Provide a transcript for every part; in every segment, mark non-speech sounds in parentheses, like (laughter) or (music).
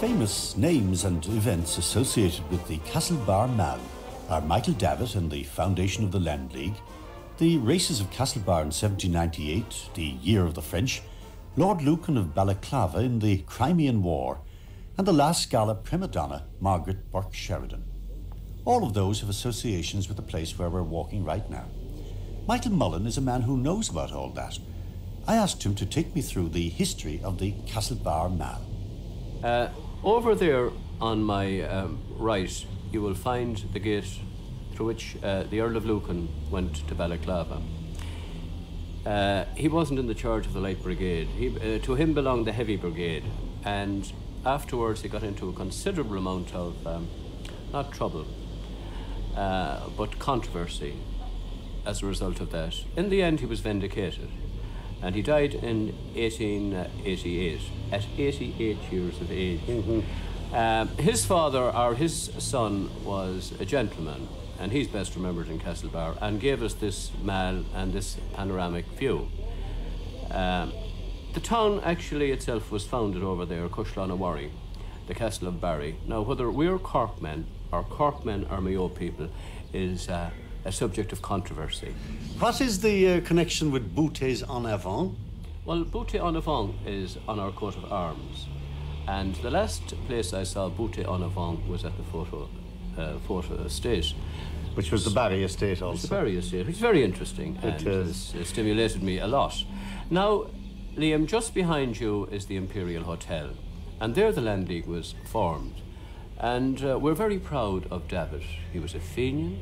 famous names and events associated with the Castlebar Mall are Michael Davitt and the foundation of the Land League, the races of Castlebar in 1798, the year of the French, Lord Lucan of Balaclava in the Crimean War, and the last gala prima donna, Margaret Burke Sheridan. All of those have associations with the place where we're walking right now. Michael Mullen is a man who knows about all that. I asked him to take me through the history of the Castlebar Mall. Uh, over there on my um, right, you will find the gate through which uh, the Earl of Lucan went to Balaclava. Uh, he wasn't in the charge of the Light Brigade. He, uh, to him belonged the Heavy Brigade, and afterwards he got into a considerable amount of um, not trouble, uh, but controversy as a result of that. In the end, he was vindicated, and he died in 1888 at 88 years of age. Um, his father, or his son, was a gentleman, and he's best remembered in Castlebar, and gave us this mall and this panoramic view. Um, the town actually itself was founded over there, Cushlanawari, the castle of Barry. Now, whether we're Corkmen or Corkmen are Mayo people is uh, a subject of controversy. What is the uh, connection with Boutez en Avant? Well, Boutez en Avant is on our coat of arms, and the last place I saw Boutez en Avant was at the Fota, uh, Fota estate. Which was the Barry estate It's the. Barry estate, which is very interesting It and has uh, stimulated me a lot. Now, Liam, just behind you is the Imperial Hotel, and there the Land League was formed. And uh, we're very proud of Davitt. He was a Fenian,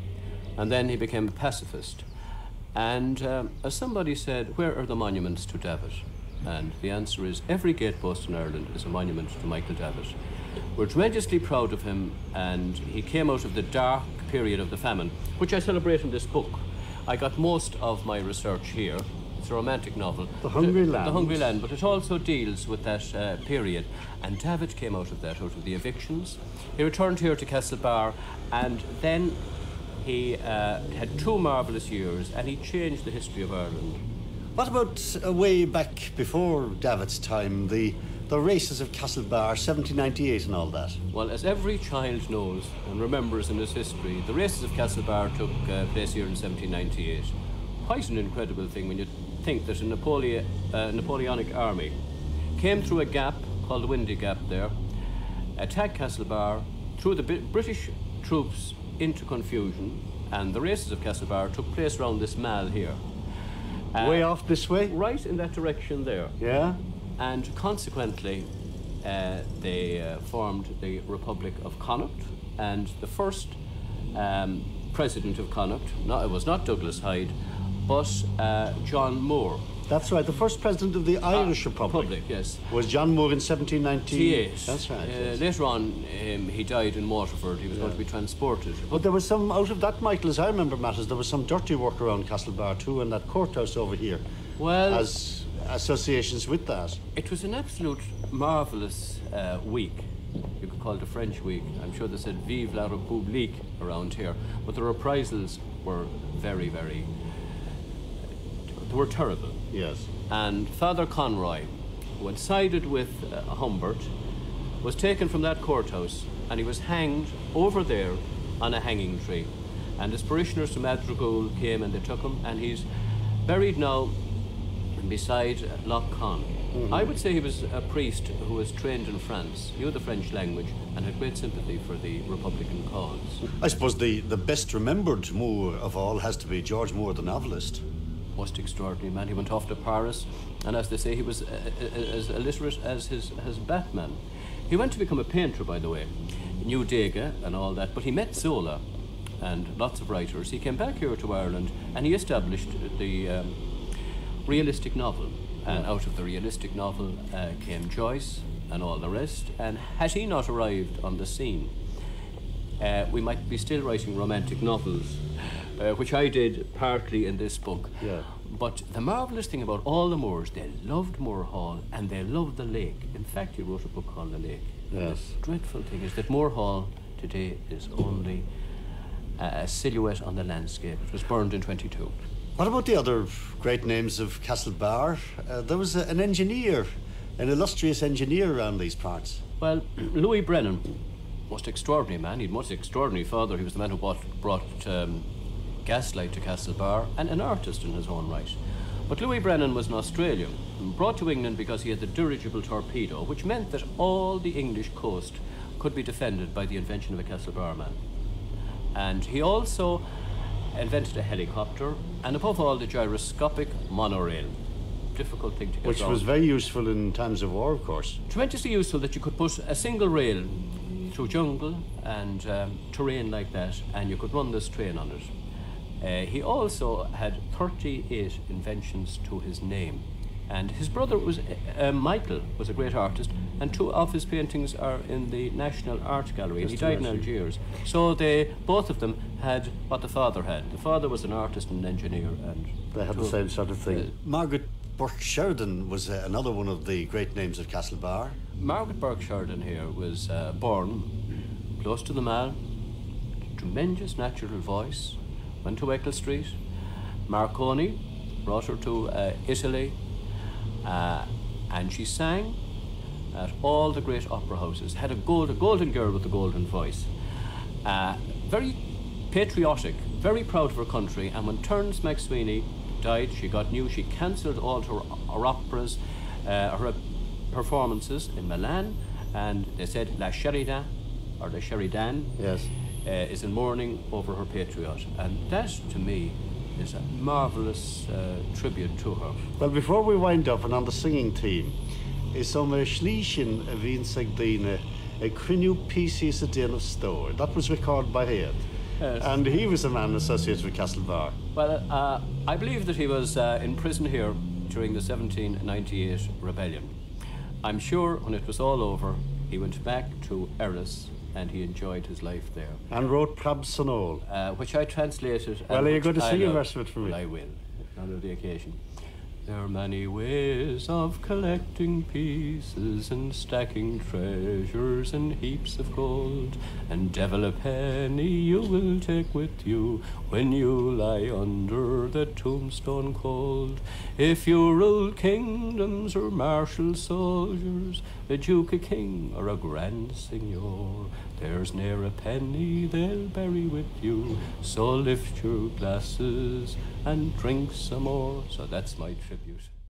and then he became a pacifist. And um, as somebody said, where are the monuments to Davitt? And the answer is every gatepost in Ireland is a monument to Michael Davitt. We're tremendously proud of him, and he came out of the dark period of the famine, which I celebrate in this book. I got most of my research here. It's a romantic novel. The Hungry Land. The Hungry Land, but it also deals with that uh, period. And Davitt came out of that, out of the evictions. He returned here to Castlebar, and then he uh, had two marvellous years, and he changed the history of Ireland. What about uh, way back before Davitt's time, the, the races of Castlebar, 1798 and all that? Well, as every child knows and remembers in his history, the races of Castlebar took uh, place here in 1798. Quite an incredible thing when you think that a Napoleo- uh, Napoleonic army came through a gap called the Windy Gap there, attacked Castlebar, threw the British troops into confusion, and the races of Castlebar took place around this mall here. Uh, way off this way? Right in that direction there Yeah? and consequently, uh, they uh, formed the Republic of Connacht, and the first um, president of Connacht, no, it was not Douglas Hyde, but uh, John Moore. That's right. The first president of the Irish Republic, Republic, yes. was John Moore in 1798. Yes. That's right. Uh, yes. Later on, um, he died in Waterford. He was going to be transported. But there was some, out of that, Michael, as I remember matters, there was some dirty work around Castlebar too, and that courthouse over here, Well, as associations with that. It was an absolute marvellous uh, week. You could call it a French week. I'm sure they said Vive la République around here. But the reprisals were very, very. They were terrible. Yes. And Father Conroy, who had sided with uh, Humbert, was taken from that courthouse and he was hanged over there on a hanging tree. And his parishioners from Addergoole came and they took him, and he's buried now beside Lough Conn. I would say he was a priest who was trained in France, knew the French language, and had great sympathy for the Republican cause. I suppose the, the best remembered Moore of all has to be George Moore, the novelist. Most extraordinary man. He went off to Paris, and as they say, he was as illiterate as his, his Batman. He went to become a painter, by the way, knew Degas and all that, but he met Zola and lots of writers. He came back here to Ireland and he established the um, realistic novel. And out of the realistic novel uh, came Joyce and all the rest. And had he not arrived on the scene, uh, we might be still writing romantic novels, uh, which I did partly in this book. Yeah. But the marvellous thing about all the Moores, they loved Moore Hall and they loved the lake. In fact, he wrote a book called The Lake. Yes. The dreadful thing is that Moore Hall today is only a, silhouette on the landscape. It was burned in 22. What about the other great names of Castlebar? Uh, there was a, an engineer an illustrious engineer around these parts. Well, (clears throat) Louis Brennan, most extraordinary man. He'd most extraordinary father. He was the man who brought, brought um, gaslight to Castlebar and an artist in his own right. But Louis Brennan was an Australian, brought to England because he had the dirigible torpedo, which meant that all the English coast could be defended by the invention of a Castlebar man. And he also invented a helicopter and, above all, the gyroscopic monorail. Difficult thing to get Which was very useful in times of war, of course. tremendously useful that you could put a single rail through jungle and um, terrain like that, and you could run this train on it. Uh, he also had 38 inventions to his name. And his brother was uh, Michael was a great artist, and two of his paintings are in the National Art Gallery. and he died in. Algiers. So they both of them had what the father had. The father was an artist and an engineer, and They had the same sort of thing. Margaret Burke Sheridan was uh, another one of the great names of Castlebar. Margaret Burke Sheridan here was uh, born close to the Mall, tremendous natural voice, went to Eccles Street. Marconi brought her to uh, Italy, uh, and she sang at all the great opera houses. Had a, gold, a golden girl with a golden voice. Uh, very patriotic, very proud of her country, and when Terence MacSwiney died, she got news. She cancelled all her, her operas, uh, her performances in Milan, and they said La Sheridan, or the Sheridan, Yes. Uh, is in mourning over her patriot. And that, to me, is a marvellous uh, tribute to her. Well, before we wind up and on the singing team, is some slísin a bhín sagdíine a criniú PC a of store. That was recorded by Head. Yes. And he was a man associated with Castlebar. Well, uh, I believe that he was uh, in prison here during the 1798 rebellion. I'm sure when it was all over, he went back to Erris and he enjoyed his life there, And wrote Preab san Ól. uh, which I translated. and Well, are you going to sing a verse of it for me? I will, on the occasion. There are many ways of collecting pieces and stacking treasures in heaps of gold. And devil a penny you will take with you when you lie under the tombstone cold. If you rule kingdoms or marshal soldiers, a duke, a king, or a grand signor, there's ne'er a penny they'll bury with you. So lift your glasses and drink some more. So that's my tribute.